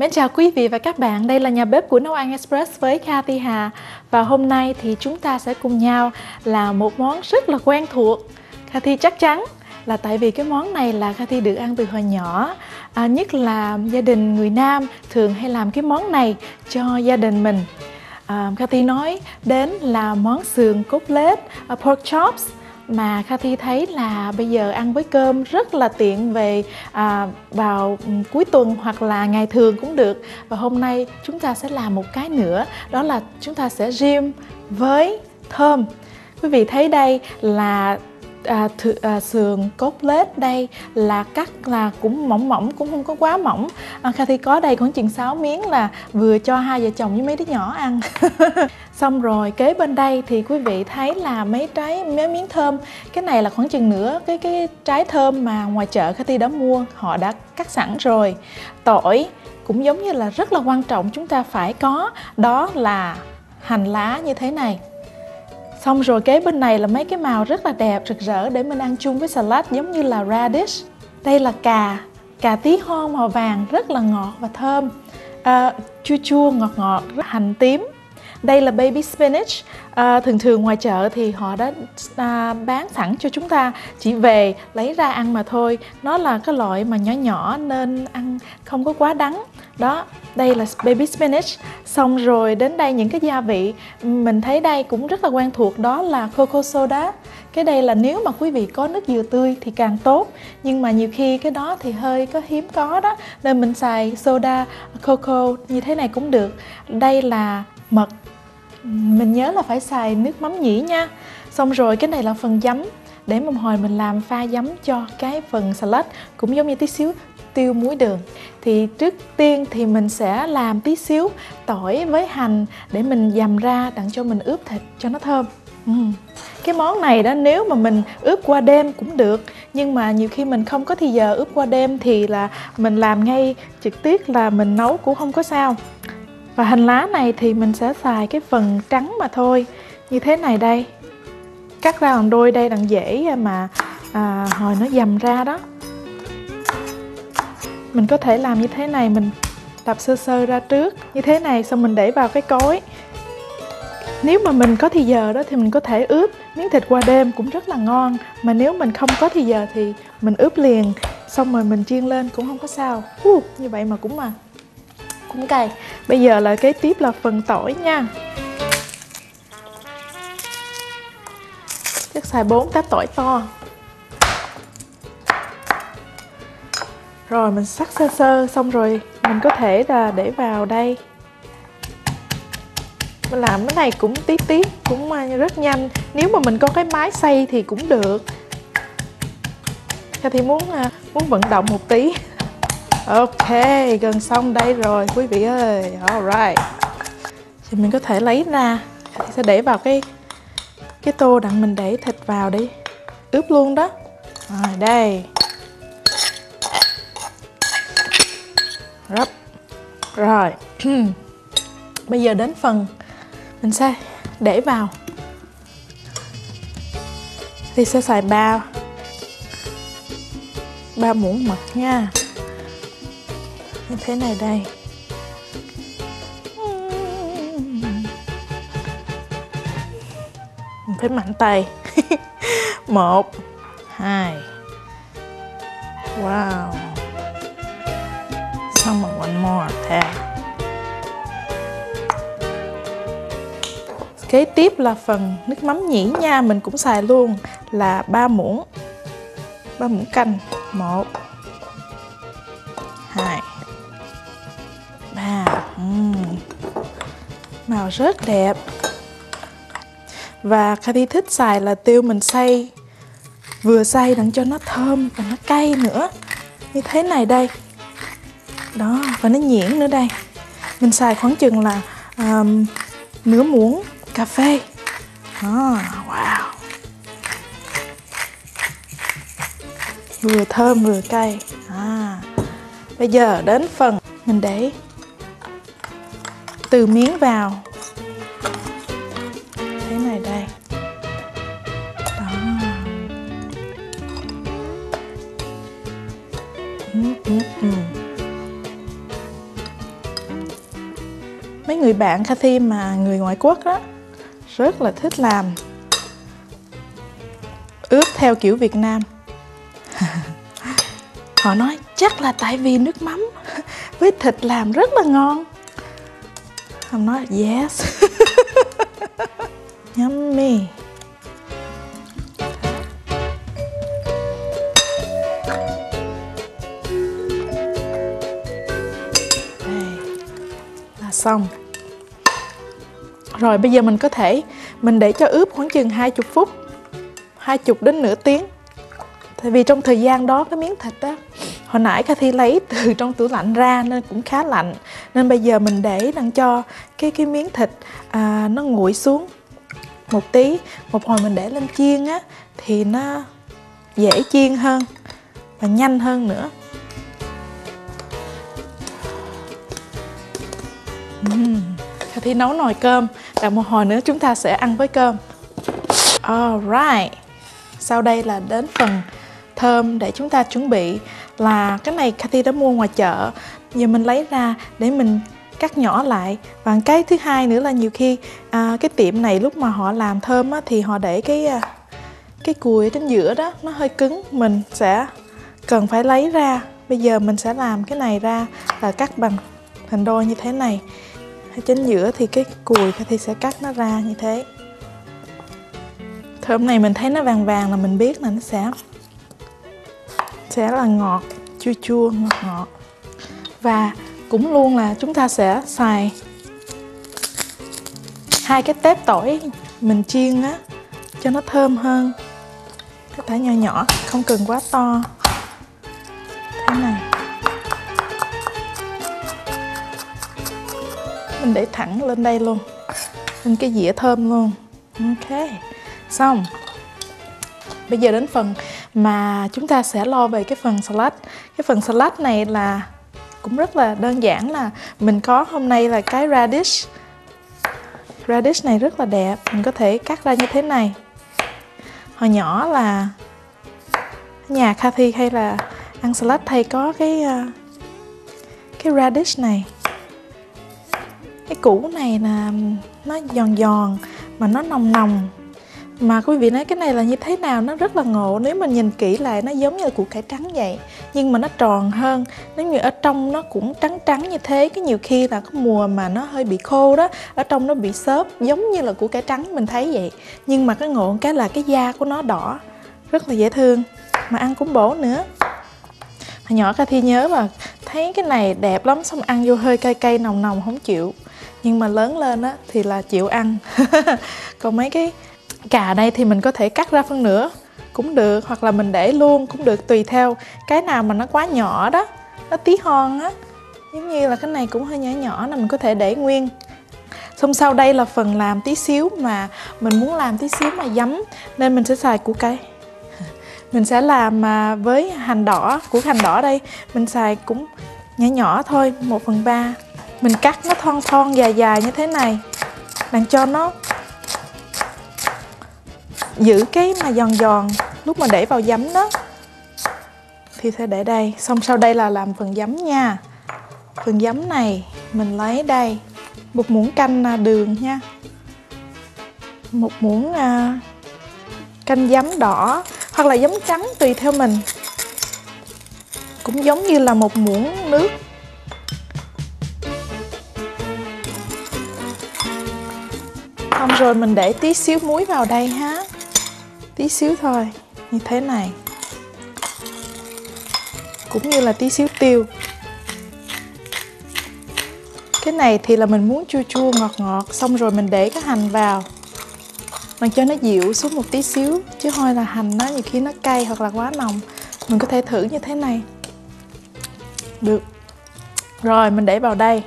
Mến chào quý vị và các bạn, đây là nhà bếp của Nấu ăn Express với Kathy Hà. Và hôm nay thì chúng ta sẽ cùng nhau làm một món rất là quen thuộc. Kathy chắc chắn là tại vì cái món này là Kathy được ăn từ hồi nhỏ. À, Nhất là gia đình người Nam thường hay làm cái món này cho gia đình mình. À, Kathy nói đến là món sườn cốt lết uh, pork chops mà Kathy thấy là bây giờ ăn với cơm rất là tiện về à, vào ừ, cuối tuần hoặc là ngày thường cũng được. Và hôm nay chúng ta sẽ làm một cái nữa đó là chúng ta sẽ rim với thơm. Quý vị thấy đây là à, th- à, sườn cốt lết đây là cắt là cũng mỏng mỏng cũng không có quá mỏng. À, Kathy có đây khoảng chừng 6 miếng là vừa cho hai vợ chồng với mấy đứa nhỏ ăn. Xong rồi kế bên đây thì quý vị thấy là mấy trái mấy miếng thơm. Cái này là khoảng chừng nửa cái cái trái thơm mà ngoài chợ Kathy đã mua họ đã cắt sẵn rồi. Tỏi cũng giống như là rất là quan trọng chúng ta phải có đó là hành lá như thế này. Xong rồi kế bên này là mấy cái màu rất là đẹp, rực rỡ để mình ăn chung với salad giống như là radish. Đây là cà, cà tí hon màu vàng rất là ngọt và thơm. À, chua chua ngọt ngọt, hành tím. Đây là baby spinach. À, thường thường ngoài chợ thì họ đã à, bán sẵn cho chúng ta chỉ về lấy ra ăn mà thôi. Nó là cái loại mà nhỏ nhỏ nên ăn không có quá đắng. Đó, đây là baby spinach. Xong rồi đến đây những cái gia vị mình thấy đây cũng rất là quen thuộc đó là coco soda. Cái đây là nếu mà quý vị có nước dừa tươi thì càng tốt. Nhưng mà nhiều khi cái đó thì hơi có hiếm có đó nên mình xài soda coco như thế này cũng được. Đây là mật. Mình nhớ là phải xài nước mắm nhĩ nha. Xong rồi cái này là phần giấm. Để một hồi mình làm pha giấm cho cái phần salad cũng giống như tí xíu tiêu muối đường thì trước tiên thì mình sẽ làm tí xíu tỏi với hành để mình dầm ra đặng cho mình ướp thịt cho nó thơm. Ừ. cái món này đó nếu mà mình ướp qua đêm cũng được nhưng mà nhiều khi mình không có thì giờ ướp qua đêm thì là mình làm ngay trực tiếp là mình nấu cũng không có sao. Và hành lá này thì mình sẽ xài cái phần trắng mà thôi như thế này đây. Cắt ra làm đôi đây đặng dễ mà à, hồi nó dầm ra đó mình có thể làm như thế này mình đập sơ sơ ra trước. Như thế này xong mình để vào cái cối. Nếu mà mình có thì giờ đó thì mình có thể ướp miếng thịt qua đêm cũng rất là ngon. Mà nếu mình không có thì giờ thì mình ướp liền. Xong rồi mình chiên lên cũng không có sao. Uh, như vậy mà cũng mà cũng cay. Bây giờ là kế tiếp là phần tỏi nha. Chắc xài 4 tép tỏi to. Rồi, mình sắc sơ sơ xong rồi, mình có thể là để vào đây. Mình làm cái này cũng tí tí, cũng à, rất nhanh. Nếu mà mình có cái máy xay thì cũng được. Thì muốn à, muốn vận động một tí. Ok, gần xong đây rồi, quý vị ơi. Alright thì mình có thể lấy ra, thì sẽ để vào cái cái tô đặng mình để thịt vào đi. Ướp luôn đó. Rồi, đây. Rắp. Rồi. Bây giờ đến phần Mình sẽ để vào. Thì sẽ xài ba ba muỗng mật nha. Như thế này đây. Mình phải mạnh tay. Một, hai. Wow one more there kế tiếp là phần nước mắm nhĩ nha, mình cũng xài luôn, là 3 muỗng 3 muỗng canh. Một, hai, ba uhm. màu rất đẹp. Và Cathy thích xài là tiêu mình xay, vừa xay đặng cho nó thơm và nó cay nữa. Như thế này đây đó và nó nhuyễn nữa đây. Mình xài khoảng chừng là um, nửa muỗng cà phê. Đó, wow. Vừa thơm vừa cay. À, bây giờ đến phần mình để từ miếng vào. Người bạn Cathy mà người ngoại quốc đó rất là thích làm. Ướp theo kiểu Việt Nam. Họ nói chắc là tại vì nước mắm với thịt làm rất là ngon. Họ nói yes. Yummy. Đây, là xong rồi bây giờ mình có thể mình để cho ướp khoảng chừng 20 phút 20 đến nửa tiếng. Tại vì trong thời gian đó cái miếng thịt á Hồi nãy Cathy lấy từ trong tủ lạnh ra nên cũng khá lạnh. Nên bây giờ mình để đang cho cái cái miếng thịt à, nó nguội xuống một tí. Một hồi mình để lên chiên á thì nó dễ chiên hơn và nhanh hơn nữa. Uhm thi nấu nồi cơm. Và một hồi nữa chúng ta sẽ ăn với cơm. Alright Sau đây là đến phần thơm để chúng ta chuẩn bị là cái này Cathy đã mua ngoài chợ. Giờ mình lấy ra để mình cắt nhỏ lại. Và cái thứ hai nữa là nhiều khi à, cái tiệm này lúc mà họ làm thơm á, thì họ để cái à, cái cùi ở trên giữa đó nó hơi cứng. Mình sẽ cần phải lấy ra. Bây giờ mình sẽ làm cái này ra và cắt bằng hình đôi như thế này ở chính giữa thì cái cùi thì sẽ cắt nó ra như thế. Thơm này mình thấy nó vàng vàng là mình biết là nó sẽ sẽ là ngọt, chua chua, ngọt ngọt. Và cũng luôn là chúng ta sẽ xài hai cái tép tỏi mình chiên á, cho nó thơm hơn. Cái thể nhỏ nhỏ, không cần quá to. Mình để thẳng lên đây luôn. Lên cái dĩa thơm luôn. Ok. Xong. Bây giờ đến phần mà chúng ta sẽ lo về cái phần salad. Cái phần salad này là cũng rất là đơn giản là mình có hôm nay là cái radish. Radish này rất là đẹp. Mình có thể cắt ra như thế này. Hồi nhỏ là nhà Kathy hay là ăn salad hay có cái ờ, cái radish này cái củ này là nó giòn giòn mà nó nồng nồng. Mà quý vị nói cái này là như thế nào nó rất là ngộ. Nếu mình nhìn kỹ lại nó giống như củ cải trắng vậy, nhưng mà nó tròn hơn. Nếu như ở trong nó cũng trắng trắng như thế, cái nhiều khi là có mùa mà nó hơi bị khô đó, ở trong nó bị xốp giống như là củ cải trắng, mình thấy vậy. Nhưng mà cái ngộ cái là cái da của nó đỏ, rất là dễ thương. Mà ăn cũng bổ nữa. Hồi nhỏ ca thi nhớ mà, thấy cái này đẹp lắm, xong ăn vô hơi cay cay, nồng nồng, không chịu nhưng mà lớn lên á, thì là chịu ăn. Còn mấy cái cà đây thì mình có thể cắt ra phân nửa, cũng được, hoặc là mình để luôn, cũng được, tùy theo. Cái nào mà nó quá nhỏ đó, nó tí hon á, giống như là cái này cũng hơi nhỏ nhỏ là mình có thể để nguyên. Xong sau đây là phần làm tí xíu mà mình muốn làm tí xíu mà giấm, nên mình sẽ xài củ cây mình sẽ làm mà với hành đỏ của hành đỏ đây. Mình xài cũng nhỏ nhỏ thôi 1 phần ba mình cắt nó thon thon, dài dài như thế này. Bạn cho nó giữ cái mà giòn giòn lúc mà để vào giấm đó. Thì sẽ để đây. Xong sau đây là làm phần giấm nha. Phần giấm này mình lấy đây. Một muỗng canh à, đường nha. Một muỗng à, canh giấm đỏ hoặc là giấm trắng tùy theo mình. Cũng giống như là một muỗng nước. Xong rồi mình để tí xíu muối vào đây ha. Tí xíu thôi, như thế này. Cũng như là tí xíu tiêu. Cái này thì là mình muốn chua chua ngọt ngọt, xong rồi mình để cái hành vào. Mình cho nó dịu xuống một tí xíu, chứ thôi là hành nó nhiều khi nó cay hoặc là quá nồng. Mình có thể thử như thế này. Được. Rồi, mình để vào đây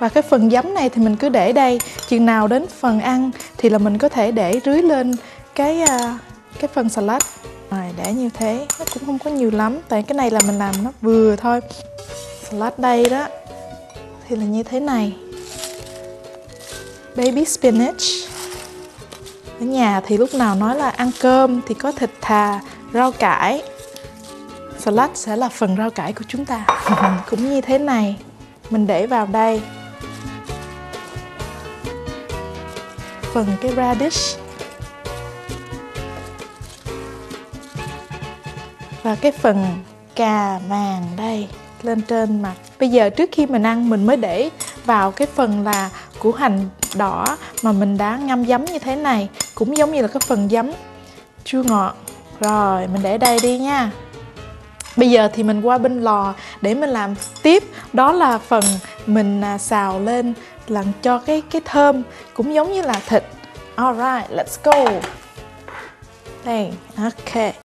và cái phần giấm này thì mình cứ để đây. Chừng nào đến phần ăn thì là mình có thể để rưới lên cái à, cái phần salad. Rồi, để như thế. Nó cũng không có nhiều lắm, tại cái này là mình làm nó vừa thôi. Salad đây đó. Thì là như thế này. Baby spinach. Ở nhà thì lúc nào nói là ăn cơm thì có thịt thà, rau cải. Salad sẽ là phần rau cải của chúng ta. Cũng như thế này. Mình để vào đây. Phần cái radish. Và cái phần cà vàng đây, lên trên mặt. Bây giờ trước khi mình ăn, mình mới để vào cái phần là củ hành đỏ mà mình đã ngâm giấm như thế này. Cũng giống như là cái phần giấm chua ngọt. Rồi, mình để đây đi nha. Bây giờ thì mình qua bên lò để mình làm tiếp. Đó là phần mình à, xào lên làm cho cái cái thơm cũng giống như là thịt. Alright let's go. Đây, ok.